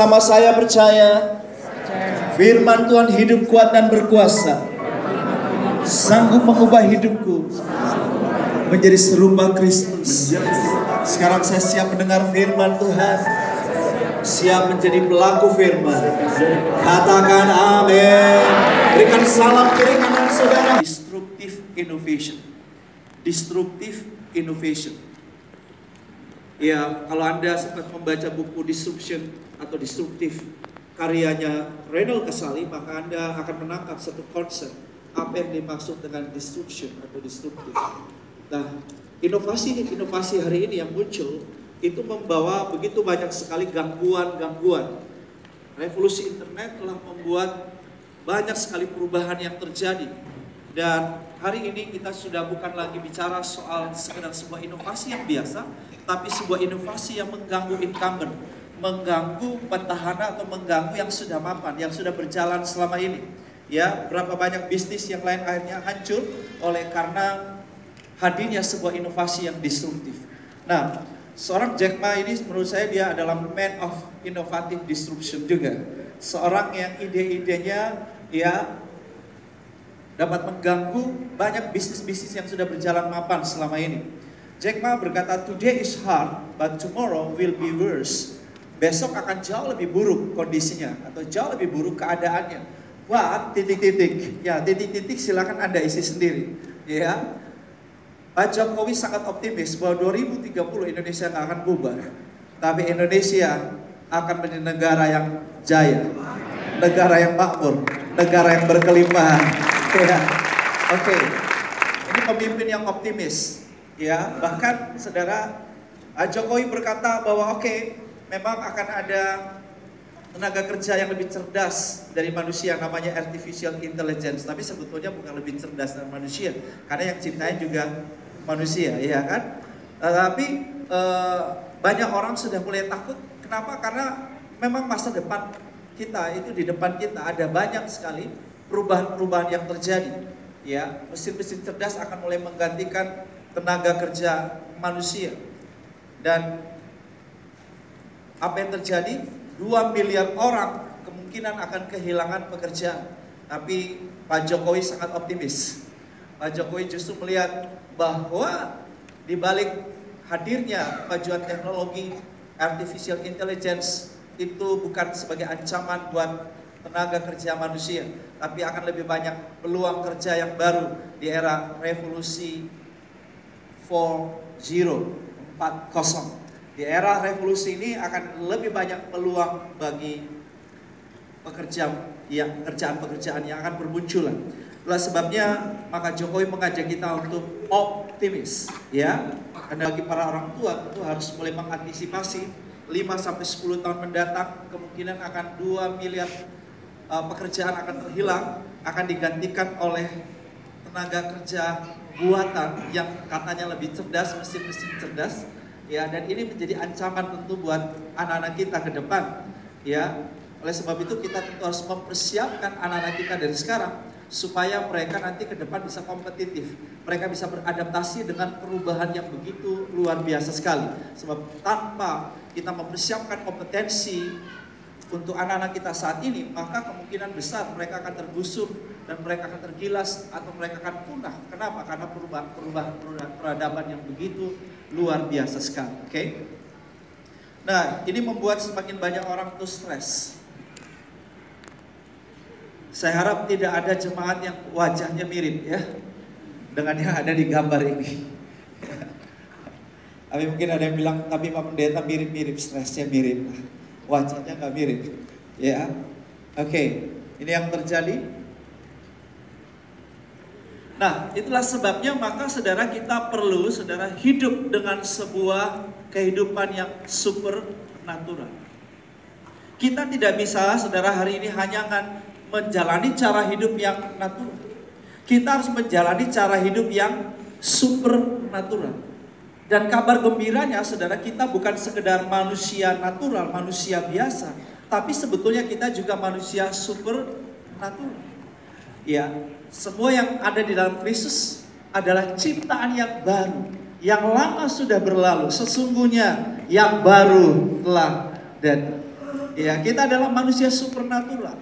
Bersama saya percaya Firman Tuhan hidup kuat dan berkuasa Sanggup mengubah hidupku Menjadi serupa Kristus. Sekarang saya siap mendengar firman Tuhan Siap menjadi pelaku firman. Katakan amin. Berikan salam kiri kanan saudara. Destructive innovation. Destructive innovation Ya, kalau Anda sempat membaca buku Disruption atau Disruptive karyanya Renal Kasali, maka Anda akan menangkap satu konsep apa yang dimaksud dengan disruption atau disruptive. Nah, inovasi-inovasi hari ini yang muncul itu membawa begitu banyak sekali gangguan-gangguan. Revolusi internet telah membuat banyak sekali perubahan yang terjadi. Dan hari ini kita sudah bukan lagi bicara soal sekedar sebuah inovasi yang biasa, tapi sebuah inovasi yang mengganggu incumbent, mengganggu petahana atau mengganggu yang sudah mapan, yang sudah berjalan selama ini. Ya, berapa banyak bisnis yang lain akhirnya hancur oleh karena hadirnya sebuah inovasi yang disruptif. Nah, seorang Jack Ma ini menurut saya dia adalah man of innovative disruption juga. Seorang yang ide-idenya ya dapat mengganggu banyak bisnis-bisnis yang sudah berjalan mapan selama ini. Jack Ma berkata, today is hard, but tomorrow will be worse. Besok akan jauh lebih buruk kondisinya, atau jauh lebih buruk keadaannya. Wah, titik-titik. Ya, titik-titik silakan Anda isi sendiri. Ya, Pak Jokowi sangat optimis bahwa 2030 Indonesia nggak akan bubar. Tapi Indonesia akan menjadi negara yang jaya. Negara yang makmur. Negara yang berkelimpahan. Ya. Oke. Okay. Ini pemimpin yang optimis ya bahkan saudara Jokowi berkata bahwa oke okay, memang akan ada tenaga kerja yang lebih cerdas dari manusia namanya artificial intelligence tapi sebetulnya bukan lebih cerdas dari manusia karena yang ciptain juga manusia ya kan tapi uh, banyak orang sudah mulai takut kenapa karena memang masa depan kita itu di depan kita ada banyak sekali perubahan-perubahan yang terjadi ya mesin-mesin cerdas akan mulai menggantikan tenaga kerja manusia. Dan apa yang terjadi? 2 miliar orang kemungkinan akan kehilangan pekerjaan. Tapi Pak Jokowi sangat optimis. Pak Jokowi justru melihat bahwa di balik hadirnya kemajuan teknologi artificial intelligence itu bukan sebagai ancaman buat tenaga kerja manusia, tapi akan lebih banyak peluang kerja yang baru di era revolusi 40 40 di era revolusi ini akan lebih banyak peluang bagi pekerja yang pekerjaan-pekerjaan yang akan bermunculan. Itulah sebabnya maka Jokowi mengajak kita untuk optimis ya. Karena bagi para orang tua tentu harus mulai mengantisipasi 5 sampai 10 tahun mendatang kemungkinan akan 2 miliar uh, pekerjaan akan terhilang akan digantikan oleh tenaga kerja buatan yang katanya lebih cerdas, mesin-mesin cerdas, ya dan ini menjadi ancaman tentu buat anak-anak kita ke depan, ya. Oleh sebab itu kita tentu harus mempersiapkan anak-anak kita dari sekarang supaya mereka nanti ke depan bisa kompetitif. Mereka bisa beradaptasi dengan perubahan yang begitu luar biasa sekali. Sebab tanpa kita mempersiapkan kompetensi untuk anak-anak kita saat ini, maka kemungkinan besar mereka akan tergusur dan mereka akan tergilas atau mereka akan punah. Kenapa? Karena perubahan perubahan peradaban yang begitu luar biasa sekali. Oke? Okay? Nah, ini membuat semakin banyak orang tuh stres. Saya harap tidak ada jemaat yang wajahnya mirip ya dengan yang ada di gambar ini. Tapi mungkin ada yang bilang, tapi Pak Pendeta mirip-mirip, stresnya mirip. Wajahnya nggak mirip. Ya, oke. Okay. Ini yang terjadi Nah, itulah sebabnya maka saudara kita perlu saudara hidup dengan sebuah kehidupan yang super natural. Kita tidak bisa saudara hari ini hanya akan menjalani cara hidup yang natural. Kita harus menjalani cara hidup yang super natural. Dan kabar gembiranya saudara kita bukan sekedar manusia natural, manusia biasa. Tapi sebetulnya kita juga manusia super natural. Ya, semua yang ada di dalam Kristus adalah ciptaan yang baru, yang lama sudah berlalu. Sesungguhnya yang baru telah dan Ya, kita adalah manusia supernatural.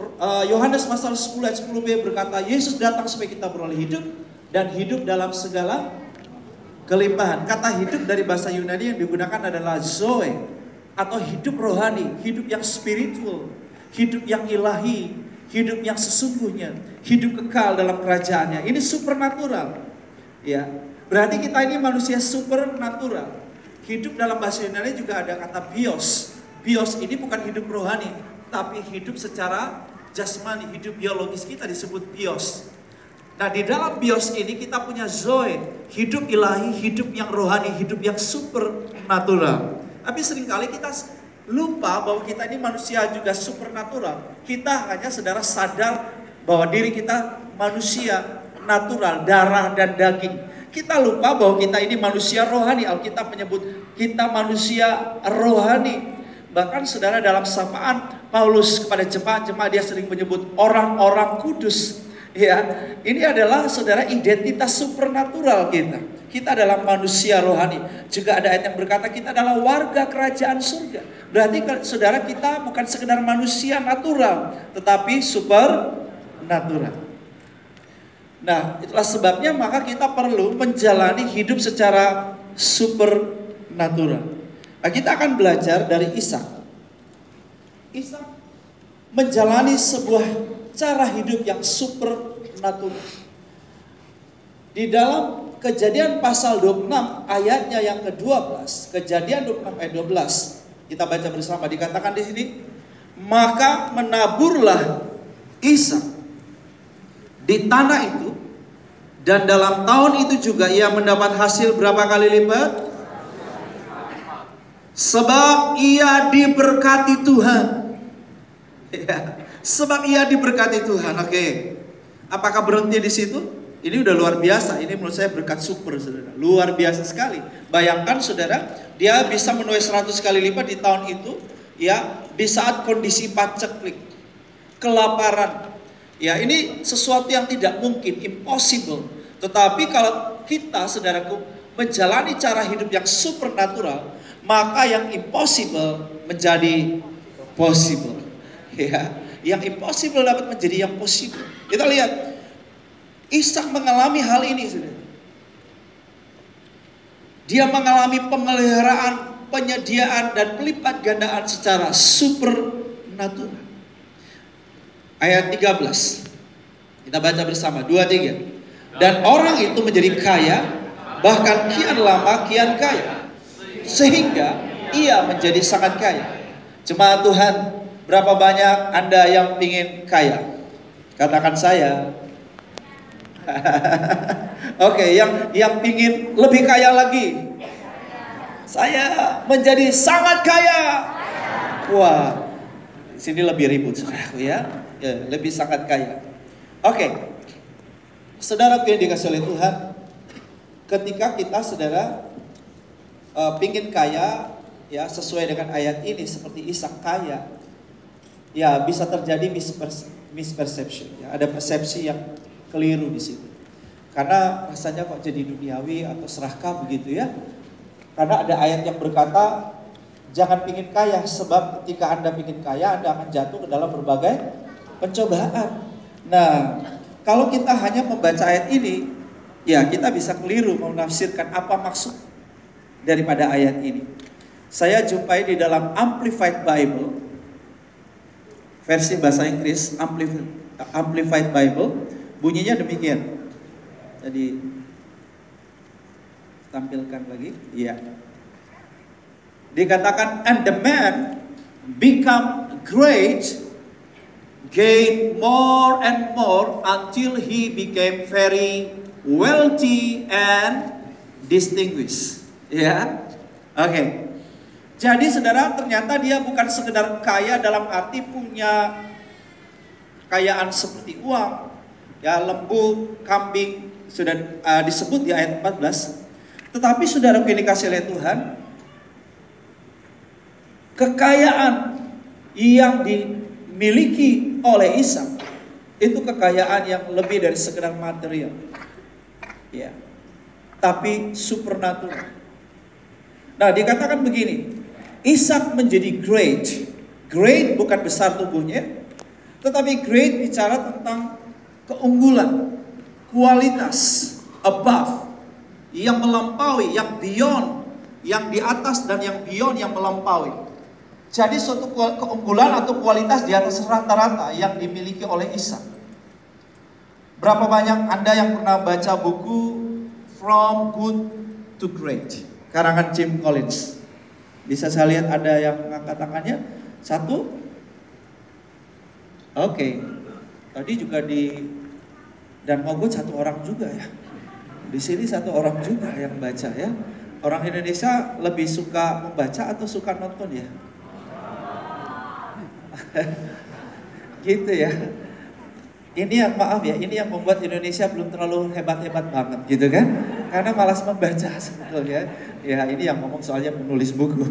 Eh, Yohanes pasal 10 ayat 10b berkata, Yesus datang supaya kita beroleh hidup dan hidup dalam segala kelimpahan. Kata hidup dari bahasa Yunani yang digunakan adalah zoe atau hidup rohani, hidup yang spiritual, hidup yang ilahi, hidup yang sesungguhnya, hidup kekal dalam kerajaannya. Ini supernatural. Ya. Berarti kita ini manusia supernatural. Hidup dalam bahasa Yunani juga ada kata bios. Bios ini bukan hidup rohani, tapi hidup secara jasmani, hidup biologis kita disebut bios. Nah di dalam bios ini kita punya zoe, hidup ilahi, hidup yang rohani, hidup yang supernatural. Tapi sering kali kita lupa bahwa kita ini manusia juga supernatural. Kita hanya saudara sadar bahwa diri kita manusia natural, darah dan daging. Kita lupa bahwa kita ini manusia rohani. Alkitab menyebut kita manusia rohani. Bahkan saudara dalam sapaan Paulus kepada jemaat-jemaat dia sering menyebut orang-orang kudus. Ya, ini adalah saudara identitas supernatural kita. Kita adalah manusia rohani. Juga ada ayat yang berkata kita adalah warga kerajaan surga. Berarti saudara kita bukan sekedar manusia natural, tetapi supernatural. Nah, itulah sebabnya maka kita perlu menjalani hidup secara supernatural. Nah, kita akan belajar dari Ishak. Ishak menjalani sebuah cara hidup yang super natural. Di dalam kejadian pasal 26 ayatnya yang ke-12, kejadian 26 ayat 12, kita baca bersama dikatakan di sini, maka menaburlah Isa di tanah itu dan dalam tahun itu juga ia mendapat hasil berapa kali lipat? Sebab ia diberkati Tuhan. Ya. Sebab ia diberkati Tuhan. Oke. Apakah berhenti di situ? Ini udah luar biasa. Ini menurut saya berkat super, saudara. Luar biasa sekali. Bayangkan, saudara, dia bisa menuai 100 kali lipat di tahun itu, ya, di saat kondisi paceklik, kelaparan. Ya, ini sesuatu yang tidak mungkin, impossible. Tetapi kalau kita, saudaraku, menjalani cara hidup yang supernatural, maka yang impossible menjadi possible. Ya, yang impossible dapat menjadi yang possible. Kita lihat, Ishak mengalami hal ini. Saudara. Dia mengalami pemeliharaan, penyediaan, dan pelipat gandaan secara supernatural. Ayat 13. Kita baca bersama, dua tiga. Dan orang itu menjadi kaya, bahkan kian lama kian kaya. Sehingga ia menjadi sangat kaya. Jemaat Tuhan, Berapa banyak Anda yang ingin kaya? Katakan saya. Oke, okay, yang yang ingin lebih kaya lagi. Saya menjadi sangat kaya. Wah, sini lebih ribut saudaraku ya. ya. Lebih sangat kaya. Oke, okay. saudara yang dikasih oleh Tuhan, ketika kita saudara uh, pingin kaya, ya sesuai dengan ayat ini seperti Ishak kaya, ya bisa terjadi misperception. Ya. Ada persepsi yang keliru di situ. Karena rasanya kok jadi duniawi atau serakah begitu ya. Karena ada ayat yang berkata, jangan pingin kaya sebab ketika Anda pingin kaya, Anda akan jatuh ke dalam berbagai pencobaan. Nah, kalau kita hanya membaca ayat ini, ya kita bisa keliru menafsirkan apa maksud daripada ayat ini. Saya jumpai di dalam Amplified Bible, versi bahasa Inggris Amplified Bible bunyinya demikian. Jadi tampilkan lagi. Iya. Dikatakan and the man become great gain more and more until he became very wealthy and distinguished. Ya. Oke. Okay. Jadi saudara ternyata dia bukan sekedar kaya dalam arti punya kekayaan seperti uang, ya lembu, kambing sudah uh, disebut di ayat 14. Tetapi saudara yang dikasih oleh Tuhan, kekayaan yang dimiliki oleh Isa itu kekayaan yang lebih dari sekedar material. Ya. Tapi supernatural. Nah, dikatakan begini, Ishak menjadi great. Great bukan besar tubuhnya, tetapi great bicara tentang keunggulan, kualitas, above, yang melampaui, yang beyond, yang di atas dan yang beyond yang melampaui. Jadi suatu keunggulan atau kualitas di atas rata-rata yang dimiliki oleh Ishak. Berapa banyak Anda yang pernah baca buku From Good to Great, karangan Jim Collins? Bisa saya lihat ada yang mengangkat tangannya? Satu? Oke. Okay. Tadi juga di dan Mogot satu orang juga ya. Di sini satu orang juga yang baca ya. Orang Indonesia lebih suka membaca atau suka nonton ya? gitu ya. Ini yang maaf ya, ini yang membuat Indonesia belum terlalu hebat-hebat banget gitu kan. Karena malas membaca sebetulnya. Ya ini yang ngomong soalnya penulis buku.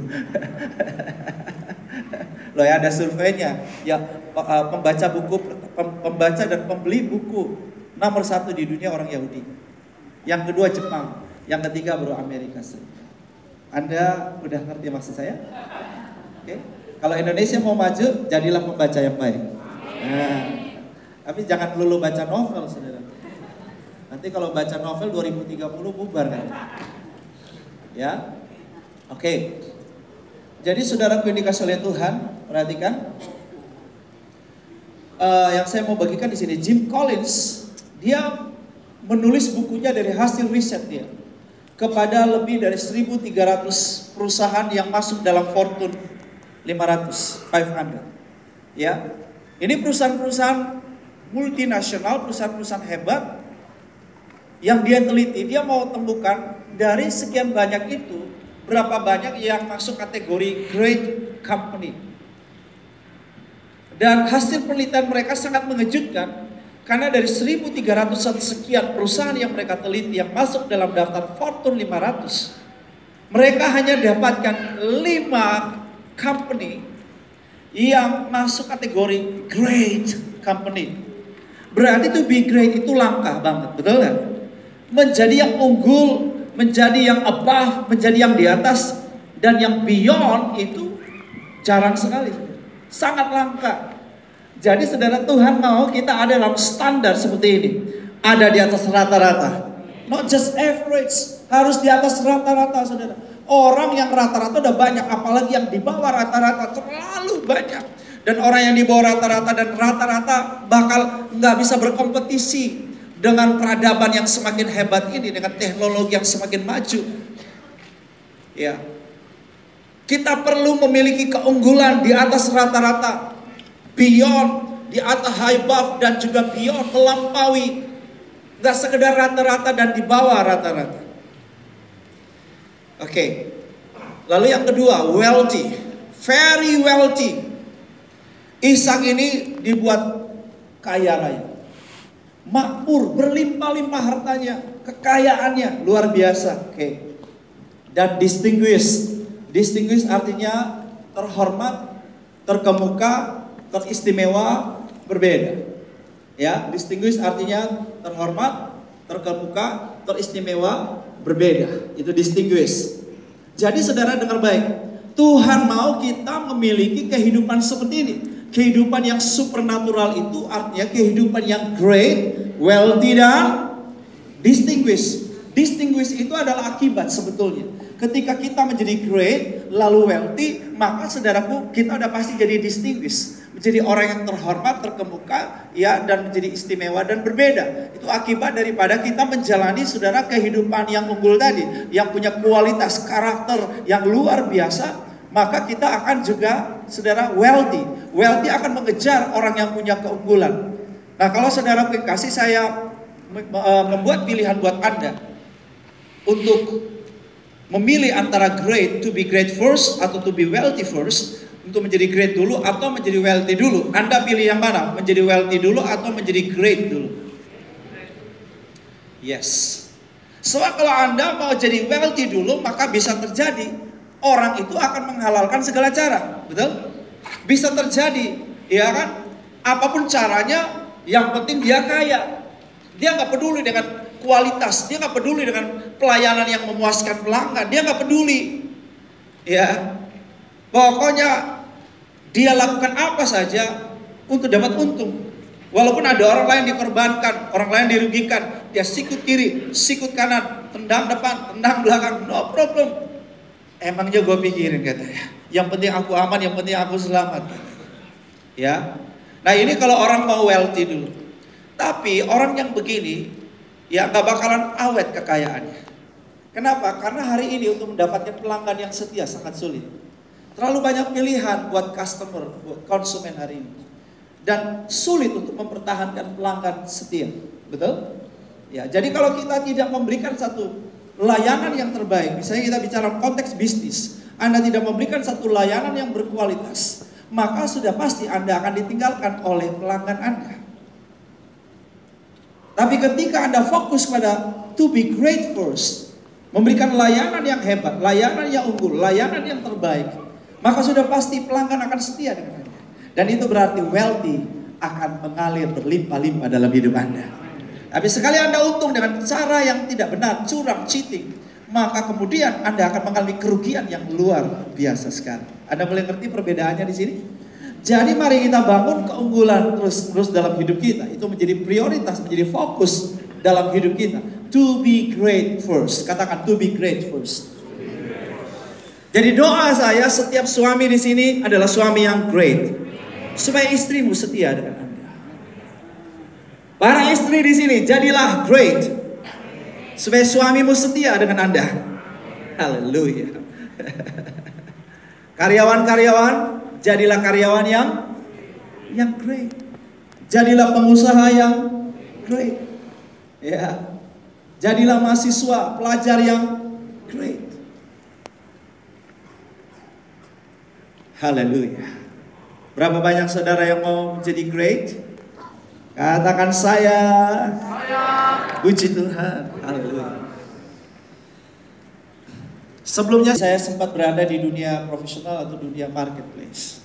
Loh ya ada surveinya. Ya eh, pembaca buku, pembaca dan pembeli buku nomor satu di dunia orang Yahudi. Yang kedua Jepang, yang ketiga baru Amerika Serikat. Anda udah ngerti maksud saya? Oke. Okay. Kalau Indonesia mau maju, jadilah pembaca yang baik. Nah, tapi jangan melulu baca novel, saudara. Nanti kalau baca novel 2030 bubar kan? Ya, oke. Okay. Jadi saudara yang dikasih oleh Tuhan, perhatikan. Uh, yang saya mau bagikan di sini, Jim Collins, dia menulis bukunya dari hasil riset dia kepada lebih dari 1.300 perusahaan yang masuk dalam Fortune 500, 500. Ya, ini perusahaan-perusahaan multinasional, perusahaan-perusahaan hebat yang dia teliti, dia mau temukan dari sekian banyak itu berapa banyak yang masuk kategori great company. Dan hasil penelitian mereka sangat mengejutkan karena dari 1300 sekian perusahaan yang mereka teliti yang masuk dalam daftar Fortune 500, mereka hanya dapatkan 5 company yang masuk kategori great company. Berarti to be great itu langka banget, betul kan? Menjadi yang unggul, menjadi yang above, menjadi yang di atas, dan yang beyond itu jarang sekali. Sangat langka. Jadi saudara Tuhan mau kita ada dalam standar seperti ini. Ada di atas rata-rata. Not just average, harus di atas rata-rata saudara. Orang yang rata-rata udah banyak, apalagi yang di bawah rata-rata terlalu banyak. Dan orang yang di bawah rata-rata dan rata-rata bakal nggak bisa berkompetisi dengan peradaban yang semakin hebat ini, dengan teknologi yang semakin maju. Ya, kita perlu memiliki keunggulan di atas rata-rata, beyond, di atas high buff dan juga beyond melampaui, nggak sekedar rata-rata dan di bawah rata-rata. Oke. Okay. Lalu yang kedua, wealthy. Very wealthy. Ishak ini dibuat kaya raya. Makmur, berlimpah-limpah hartanya, kekayaannya luar biasa. Oke. Dan distinguished. Distinguished artinya terhormat, terkemuka, teristimewa, berbeda. Ya, distinguished artinya terhormat, terkemuka, teristimewa, berbeda. Itu distinguish. Jadi saudara dengar baik. Tuhan mau kita memiliki kehidupan seperti ini. Kehidupan yang supernatural itu artinya kehidupan yang great, wealthy dan distinguished. Distinguished itu adalah akibat sebetulnya. Ketika kita menjadi great, lalu wealthy, maka saudaraku kita udah pasti jadi distinguished menjadi orang yang terhormat, terkemuka, ya dan menjadi istimewa dan berbeda. Itu akibat daripada kita menjalani saudara kehidupan yang unggul tadi, yang punya kualitas karakter yang luar biasa, maka kita akan juga saudara wealthy. Wealthy akan mengejar orang yang punya keunggulan. Nah, kalau saudara kasih saya e, membuat pilihan buat Anda untuk memilih antara great to be great first atau to be wealthy first, untuk menjadi great dulu atau menjadi wealthy dulu? Anda pilih yang mana? Menjadi wealthy dulu atau menjadi great dulu? Yes. So kalau Anda mau jadi wealthy dulu, maka bisa terjadi orang itu akan menghalalkan segala cara, betul? Bisa terjadi, ya kan? Apa pun caranya, yang penting dia kaya. Dia nggak peduli dengan kualitas, dia nggak peduli dengan pelayanan yang memuaskan pelanggan, dia nggak peduli. Ya, Pokoknya dia lakukan apa saja untuk dapat untung. Walaupun ada orang lain dikorbankan, orang lain dirugikan, dia sikut kiri, sikut kanan, tendang depan, tendang belakang, no problem. Emangnya gue pikirin katanya. Yang penting aku aman, yang penting aku selamat. Ya. Nah ini kalau orang mau wealthy dulu. Tapi orang yang begini, ya nggak bakalan awet kekayaannya. Kenapa? Karena hari ini untuk mendapatkan pelanggan yang setia sangat sulit. Terlalu banyak pilihan buat customer, buat konsumen hari ini dan sulit untuk mempertahankan pelanggan setia. Betul? Ya, jadi kalau kita tidak memberikan satu layanan yang terbaik, misalnya kita bicara konteks bisnis, Anda tidak memberikan satu layanan yang berkualitas, maka sudah pasti Anda akan ditinggalkan oleh pelanggan Anda. Tapi ketika Anda fokus pada to be great first, memberikan layanan yang hebat, layanan yang unggul, layanan yang terbaik, maka sudah pasti pelanggan akan setia dengan Anda. Dan itu berarti wealthy akan mengalir berlimpah-limpah dalam hidup Anda. Tapi sekali Anda untung dengan cara yang tidak benar, curang, cheating, maka kemudian Anda akan mengalami kerugian yang luar biasa sekali. Anda boleh ngerti perbedaannya di sini? Jadi mari kita bangun keunggulan terus-terus dalam hidup kita. Itu menjadi prioritas, menjadi fokus dalam hidup kita. To be great first. Katakan to be great first. Jadi doa saya setiap suami di sini adalah suami yang great supaya istrimu setia dengan Anda. Para istri di sini, jadilah great supaya suamimu setia dengan Anda. Haleluya. Karyawan-karyawan, jadilah karyawan yang yang great. Jadilah pengusaha yang great. Ya. Jadilah mahasiswa, pelajar yang great. Haleluya. Berapa banyak saudara yang mau menjadi great? Katakan saya. Saya. Puji Tuhan. Haleluya. Sebelumnya saya sempat berada di dunia profesional atau dunia marketplace.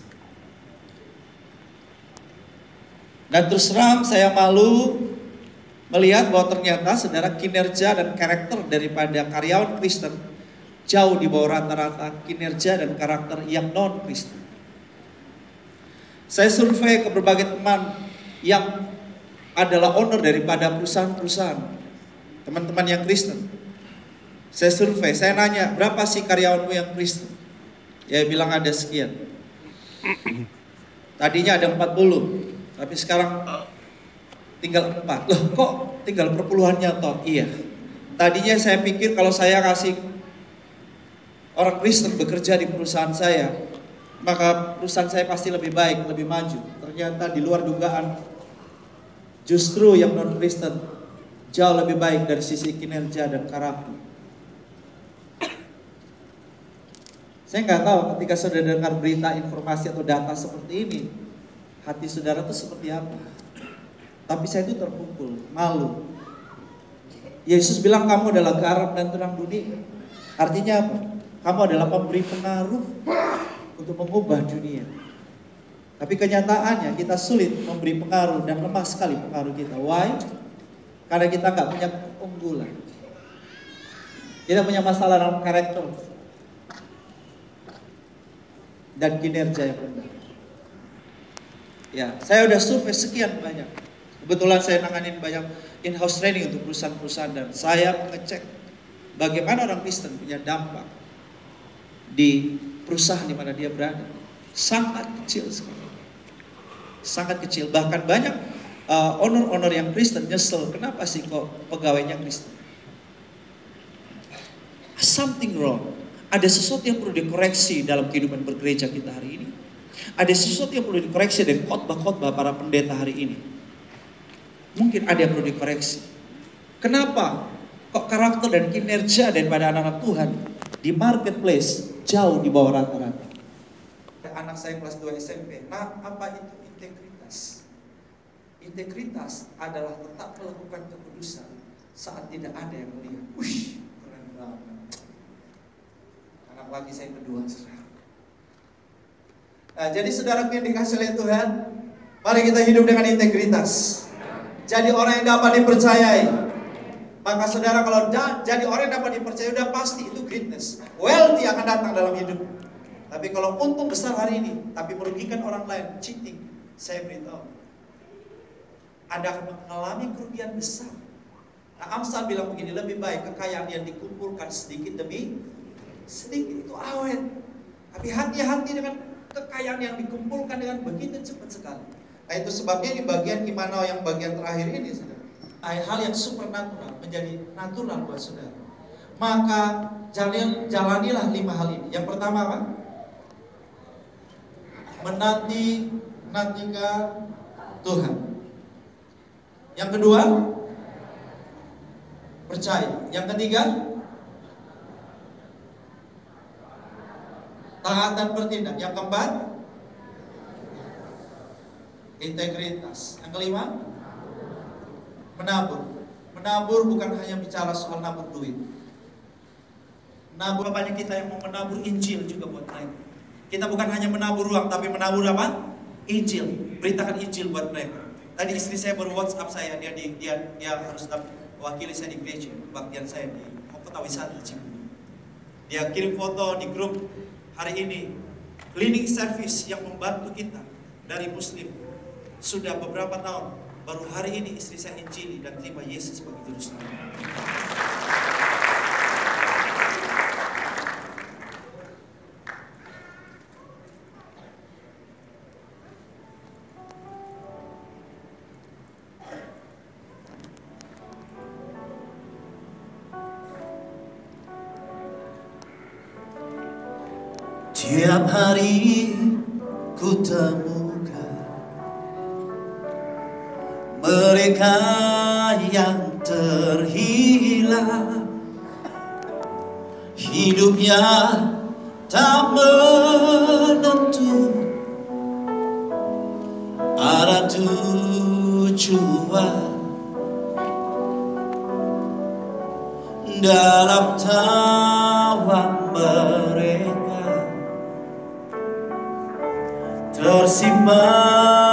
Dan terus terang saya malu melihat bahwa ternyata saudara kinerja dan karakter daripada karyawan Kristen jauh di bawah rata-rata kinerja dan karakter yang non Kristen. Saya survei ke berbagai teman yang adalah owner daripada perusahaan-perusahaan. Teman-teman yang Kristen. Saya survei, saya nanya, berapa sih karyawanmu yang Kristen? Ya bilang ada sekian. Tadinya ada 40, tapi sekarang tinggal 4. Loh kok tinggal perpuluhannya toh? Iya. Tadinya saya pikir kalau saya kasih orang Kristen bekerja di perusahaan saya, maka perusahaan saya pasti lebih baik, lebih maju. Ternyata di luar dugaan, justru yang non Kristen jauh lebih baik dari sisi kinerja dan karakter. Saya nggak tahu ketika saudara dengar berita, informasi atau data seperti ini, hati saudara itu seperti apa. Tapi saya itu terpukul, malu. Yesus bilang kamu adalah garam dan terang dunia. Artinya apa? Kamu adalah pemberi pengaruh untuk mengubah dunia. Tapi kenyataannya kita sulit memberi pengaruh dan lemah sekali pengaruh kita. Why? Karena kita nggak punya keunggulan. Kita punya masalah dalam karakter dan kinerja yang benar. Ya, saya udah survei sekian banyak. Kebetulan saya nanganin banyak in-house training untuk perusahaan-perusahaan dan saya mengecek bagaimana orang Kristen punya dampak di perusahaan di mana dia berada. Sangat kecil sekali. Sangat kecil. Bahkan banyak uh, owner-owner yang Kristen nyesel. Kenapa sih kok pegawainya Kristen? Something wrong. Ada sesuatu yang perlu dikoreksi dalam kehidupan bergereja kita hari ini. Ada sesuatu yang perlu dikoreksi dari khotbah-khotbah para pendeta hari ini. Mungkin ada yang perlu dikoreksi. Kenapa kok karakter dan kinerja daripada anak-anak Tuhan di marketplace jauh di bawah rata-rata. Anak saya kelas 2 SMP, nah apa itu? Integritas adalah tetap melakukan kekudusan saat tidak ada yang melihat. Wih, keren banget. Anak lagi saya sekarang. Nah, jadi saudara yang dikasih oleh Tuhan, mari kita hidup dengan integritas. Jadi orang yang dapat dipercayai, maka saudara kalau jadi orang yang dapat dipercaya udah pasti itu greatness. Wealthy akan datang dalam hidup. Tapi kalau untung besar hari ini, tapi merugikan orang lain, cheating, saya beritahu. Anda akan mengalami kerugian besar. Nah, Amsal bilang begini, lebih baik kekayaan yang dikumpulkan sedikit demi sedikit itu awet. Tapi hati-hati dengan kekayaan yang dikumpulkan dengan begitu cepat sekali. Nah itu sebabnya di bagian Imanau yang bagian terakhir ini, saudara. Hal yang supernatural menjadi natural buat saudara. Maka jalan, jalanilah lima hal ini. Yang pertama apa? Menanti, nantikan Tuhan. Yang kedua, percaya. Yang ketiga, taat dan bertindak. Yang keempat, integritas. Yang kelima, menabur. Menabur bukan hanya bicara soal nabur duit. Menabur banyak kita yang mau menabur Injil juga buat mereka. Kita bukan hanya menabur uang, tapi menabur apa? Injil. Beritakan Injil buat mereka. Tadi istri saya baru WhatsApp saya, dia dia dia, dia harus wakili saya di gereja, kebaktian saya di kota wisata Cibubur. Dia kirim foto di grup hari ini cleaning service yang membantu kita dari Muslim sudah beberapa tahun. Baru hari ini istri saya injili dan terima Yesus sebagai juru. Tiap hari ku temu mereka yang terhilang. Hidupnya tak menentu. Arah tujuan. Dalam tawa Συμμαχώρησα.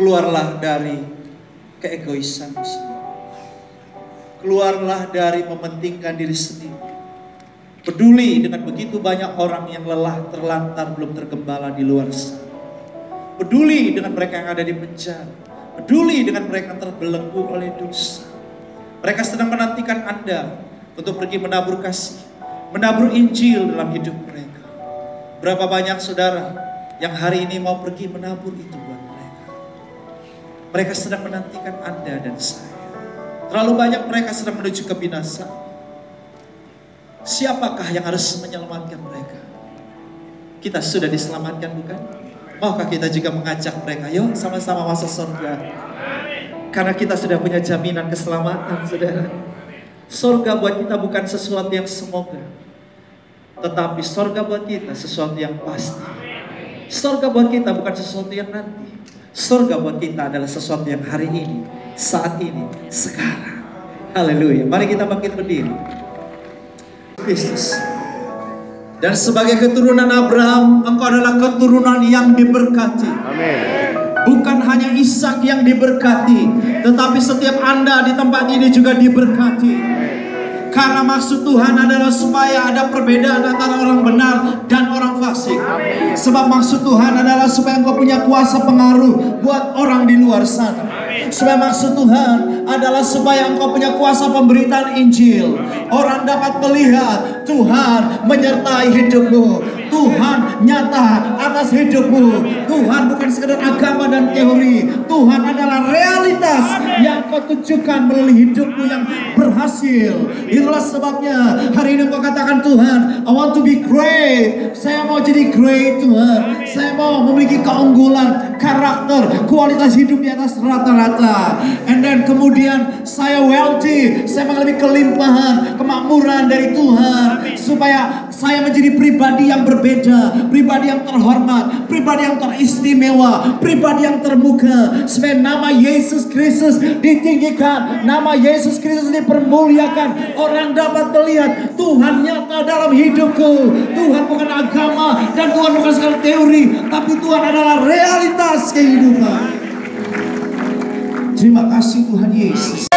Keluarlah dari keegoisan Keluarlah dari mementingkan diri sendiri Peduli dengan begitu banyak orang yang lelah, terlantar, belum tergembala di luar sana. Peduli dengan mereka yang ada di penjara. Peduli dengan mereka yang terbelenggu oleh dosa. Mereka sedang menantikan Anda untuk pergi menabur kasih, menabur Injil dalam hidup mereka. Berapa banyak saudara yang hari ini mau pergi menabur itu buat mereka. Mereka sedang menantikan Anda dan saya. Terlalu banyak mereka sedang menuju kebinasaan. Siapakah yang harus menyelamatkan mereka? Kita sudah diselamatkan bukan? Maukah kita juga mengajak mereka? Yuk sama-sama masuk surga. Karena kita sudah punya jaminan keselamatan, saudara. Surga buat kita bukan sesuatu yang semoga. Tetapi surga buat kita sesuatu yang pasti. Surga buat kita bukan sesuatu yang nanti. Surga buat kita adalah sesuatu yang hari ini, saat ini, sekarang. Haleluya. Mari kita bangkit berdiri. Kristus. Dan sebagai keturunan Abraham, engkau adalah keturunan yang diberkati. Amin. Bukan hanya Ishak yang diberkati, tetapi setiap Anda di tempat ini juga diberkati. Karena maksud Tuhan adalah supaya ada perbedaan antara orang benar dan orang fasik. Sebab maksud Tuhan adalah supaya engkau punya kuasa pengaruh buat orang di luar sana. Supaya maksud Tuhan adalah supaya engkau punya kuasa pemberitaan Injil. Orang dapat melihat Tuhan menyertai hidupmu. Tuhan nyata atas hidupmu. Tuhan bukan sekedar agama dan teori. Tuhan adalah realitas yang kau tunjukkan melalui hidupmu yang berhasil. Itulah sebabnya hari ini kau katakan Tuhan, I want to be great. Saya mau jadi great Tuhan. Saya mau memiliki keunggulan, karakter, kualitas hidup di atas rata-rata. And then kemudian saya wealthy. Saya mengalami kelimpahan, kemakmuran dari Tuhan. Supaya saya menjadi pribadi yang berbeda, pribadi yang terhormat, pribadi yang teristimewa, pribadi yang termuka. Supaya nama Yesus Kristus ditinggikan, nama Yesus Kristus dipermuliakan. Orang dapat melihat Tuhan nyata dalam hidupku. Tuhan bukan agama dan Tuhan bukan sekali teori, tapi Tuhan adalah realitas kehidupan. Terima kasih Tuhan Yesus.